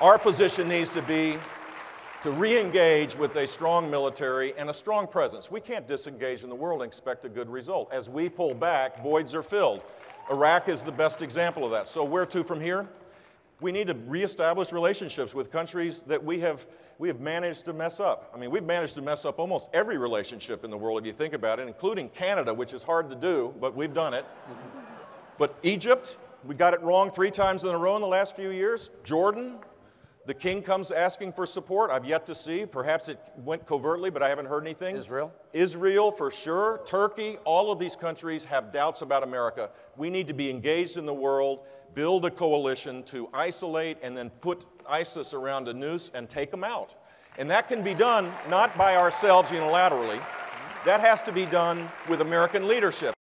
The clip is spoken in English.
Our position needs to be to re engage with a strong military and a strong presence. We can't disengage in the world and expect a good result. As we pull back, voids are filled. Iraq is the best example of that. So, where to from here? We need to reestablish relationships with countries that we have, we have managed to mess up. I mean, we've managed to mess up almost every relationship in the world, if you think about it, including Canada, which is hard to do, but we've done it. but Egypt, we got it wrong three times in a row in the last few years. Jordan, the king comes asking for support. I've yet to see. Perhaps it went covertly, but I haven't heard anything. Israel? Israel, for sure. Turkey, all of these countries have doubts about America. We need to be engaged in the world, build a coalition to isolate and then put ISIS around a noose and take them out. And that can be done not by ourselves unilaterally, that has to be done with American leadership.